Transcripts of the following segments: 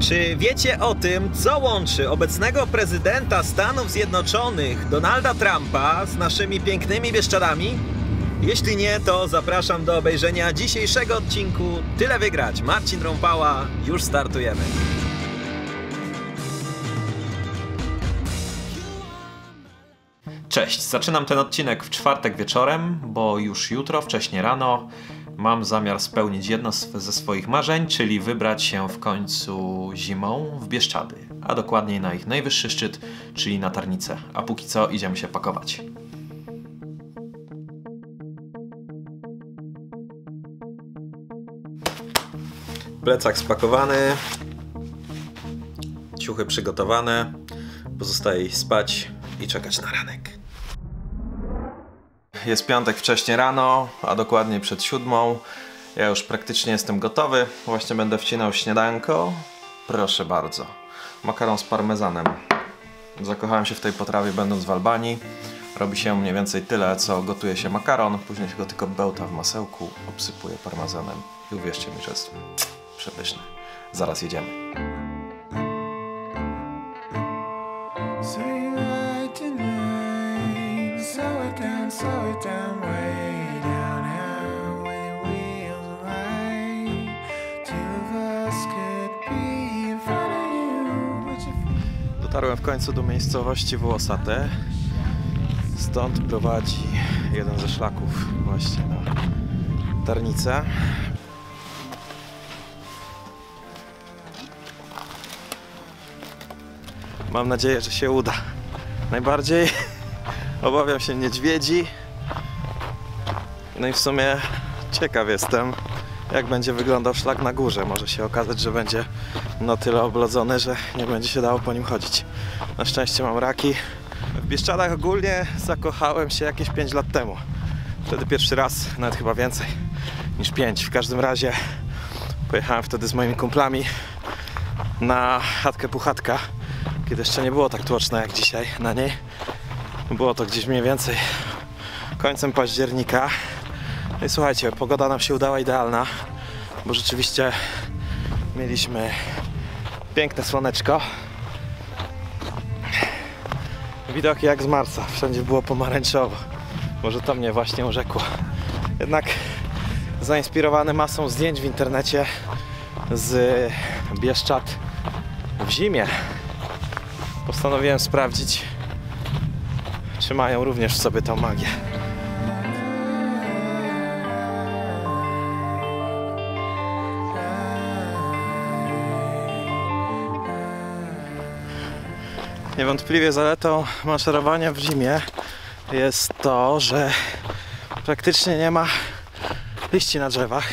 Czy wiecie o tym, co łączy obecnego prezydenta Stanów Zjednoczonych Donalda Trumpa z naszymi pięknymi Bieszczadami? Jeśli nie, to zapraszam do obejrzenia dzisiejszego odcinku Tyle Wygrać. Marcin Rąpała, już startujemy. Cześć, zaczynam ten odcinek w czwartek wieczorem, bo już jutro, wcześnie rano, mam zamiar spełnić jedno ze swoich marzeń, czyli wybrać się w końcu zimą w Bieszczady, a dokładniej na ich najwyższy szczyt, czyli na Tarnicę. A póki co idziemy się pakować. Plecak spakowany, ciuchy przygotowane, pozostaje iść spać i czekać na ranek. Jest piątek wcześnie rano, a dokładnie przed siódmą. Ja już praktycznie jestem gotowy. Właśnie będę wcinał śniadanko. Proszę bardzo. Makaron z parmezanem. Zakochałem się w tej potrawie będąc w Albanii. Robi się mniej więcej tyle, co gotuje się makaron. Później się go tylko bełta w masełku, obsypuje parmezanem. I uwierzcie mi, że jest przepyszny. Zaraz jedziemy. Dotarłem w końcu do miejscowości Włosate. Stąd prowadzi jeden ze szlaków właśnie na Tarnicę. Mam nadzieję, że się uda. Najbardziej obawiam się niedźwiedzi. No i w sumie ciekaw jestem, jak będzie wyglądał szlak na górze. Może się okazać, że będzie no tyle oblodzony, że nie będzie się dało po nim chodzić. Na szczęście mam raki. W Bieszczadach ogólnie zakochałem się jakieś 5 lat temu. Wtedy pierwszy raz, nawet chyba więcej niż 5. W każdym razie pojechałem wtedy z moimi kumplami na chatkę Puchatka, kiedy jeszcze nie było tak tłoczne jak dzisiaj na niej. Było to gdzieś mniej więcej końcem października. Słuchajcie, pogoda nam się udała idealna, bo rzeczywiście mieliśmy piękne słoneczko. Widoki jak z Marsa, wszędzie było pomarańczowo. Może to mnie właśnie urzekło. Jednak zainspirowany masą zdjęć w internecie z Bieszczad w zimie, postanowiłem sprawdzić, czy mają również w sobie tą magię. Niewątpliwie zaletą maszerowania w zimie jest to, że praktycznie nie ma liści na drzewach,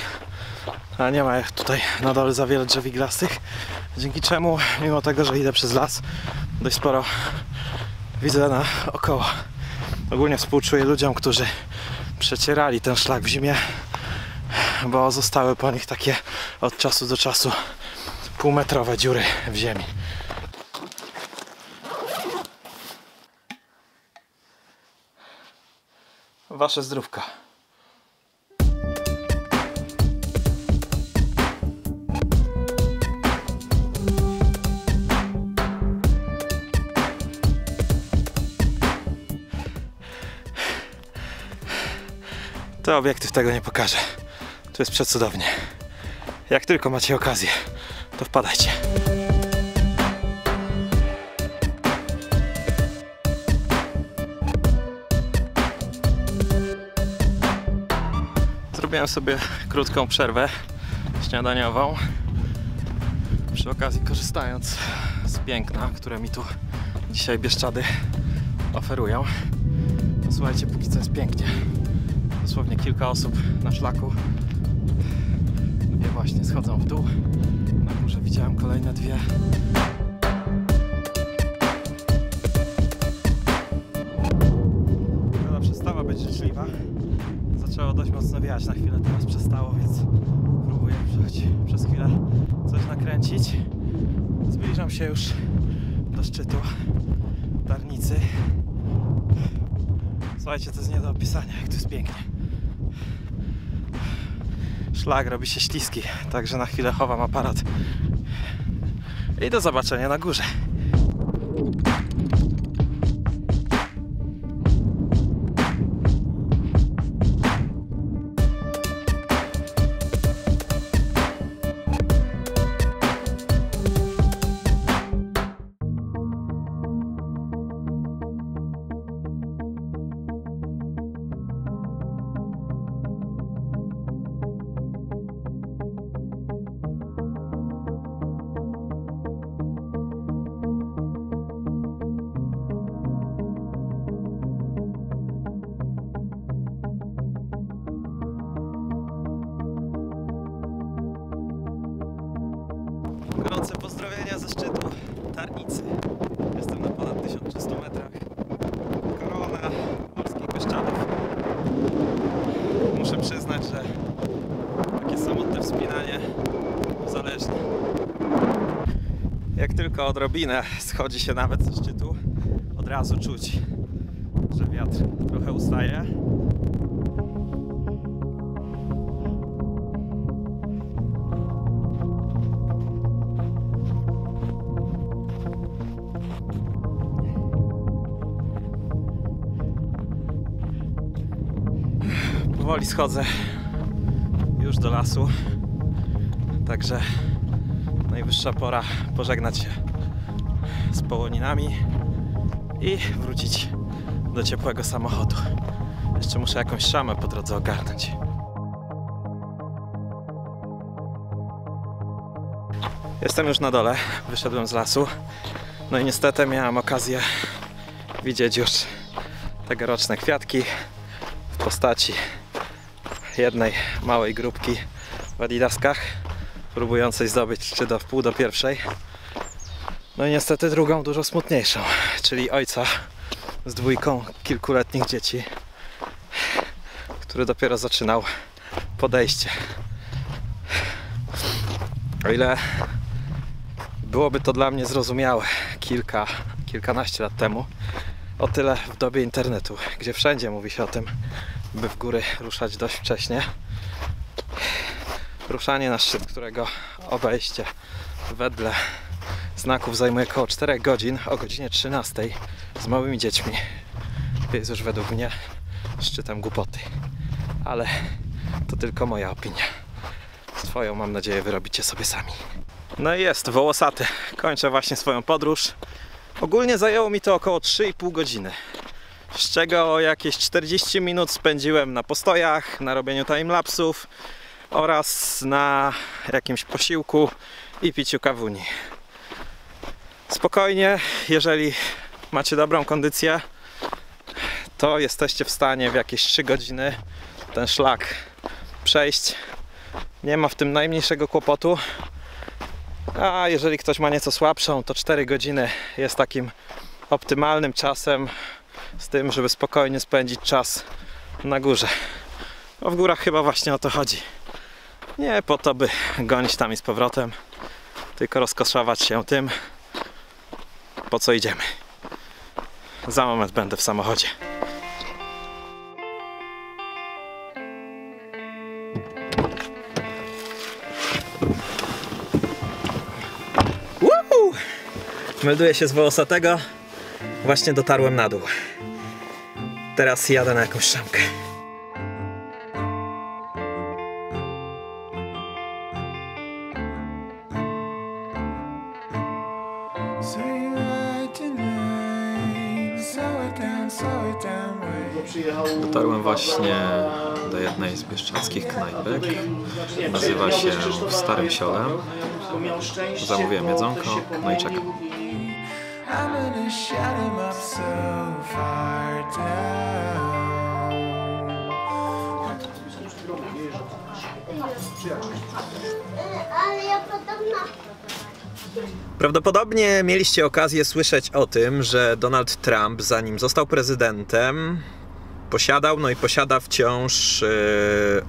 a nie ma tutaj na dole za wiele drzew iglastych, dzięki czemu, mimo tego, że idę przez las, dość sporo widzę na około. Ogólnie współczuję ludziom, którzy przecierali ten szlak w zimie, bo zostały po nich takie od czasu do czasu półmetrowe dziury w ziemi. Wasze zdrówka. To obiektyw tego nie pokaże. Tu jest przecudownie. Jak tylko macie okazję, to wpadajcie. Zrobiłem sobie krótką przerwę śniadaniową. Przy okazji korzystając z piękna, które mi tu dzisiaj Bieszczady oferują. Słuchajcie, póki co jest pięknie. Dosłownie kilka osób na szlaku. Dwie właśnie schodzą w dół. Na górze widziałem kolejne dwie. Wiać na chwilę, teraz przestało, więc próbuję choć przez chwilę coś nakręcić. Zbliżam się już do szczytu Darnicy. Słuchajcie, to jest nie do opisania, jak to jest pięknie. Szlak robi się śliski, także na chwilę chowam aparat I do zobaczenia na górze. Odrobinę schodzi się nawet ze szczytu, od razu czuć, że wiatr trochę ustaje. Powoli schodzę już do lasu. Także najwyższa pora pożegnać się z połoninami i wrócić do ciepłego samochodu. Jeszcze muszę jakąś szamę po drodze ogarnąć. Jestem już na dole, wyszedłem z lasu. No i niestety miałem okazję widzieć już tegoroczne kwiatki w postaci jednej małej grupki w Adidaskach próbującej zdobyć szczyt do wpół do pierwszej. No i niestety drugą, dużo smutniejszą, czyli ojca z dwójką kilkuletnich dzieci, który dopiero zaczynał podejście. O ile byłoby to dla mnie zrozumiałe kilka, kilkanaście lat temu, o tyle w dobie internetu, gdzie wszędzie mówi się o tym, by w góry ruszać dość wcześnie. Ruszanie na szczyt, którego obejście wedle znaków zajmuje około 4 godzin o godzinie 13 z małymi dziećmi jest już według mnie szczytem głupoty. Ale to tylko moja opinia. Swoją mam nadzieję wyrobicie sobie sami. No i jest, wołosaty. Kończę właśnie swoją podróż. Ogólnie zajęło mi to około 3,5 godziny. Z czego jakieś 40 minut spędziłem na postojach, na robieniu timelapsów oraz na jakimś posiłku i piciu kawuni. Spokojnie, jeżeli macie dobrą kondycję, to jesteście w stanie w jakieś 3 godziny ten szlak przejść. Nie ma w tym najmniejszego kłopotu. A jeżeli ktoś ma nieco słabszą, to 4 godziny jest takim optymalnym czasem z tym, żeby spokojnie spędzić czas na górze. Bo w górach chyba właśnie o to chodzi. Nie po to, by gonić tam i z powrotem, tylko rozkoszować się tym, po co idziemy. Za moment będę w samochodzie. Woo! Melduję się z Wołosatego. Właśnie dotarłem na dół. Teraz jadę na jakąś szamkę. So Dotarłem właśnie do jednej z bieszczadzkich knajpek. Nazywa się w Starym Siole. Zamówiłem jedzonko, no i czekam. Ale ja podobna. Prawdopodobnie mieliście okazję słyszeć o tym, że Donald Trump, zanim został prezydentem, posiadał, no i posiada wciąż e,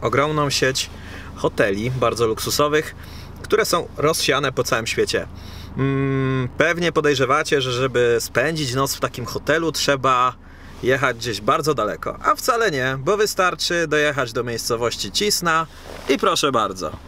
ogromną sieć hoteli bardzo luksusowych, które są rozsiane po całym świecie. Mm, pewnie podejrzewacie, że żeby spędzić noc w takim hotelu trzeba jechać gdzieś bardzo daleko, a wcale nie, bo wystarczy dojechać do miejscowości Cisna i proszę bardzo.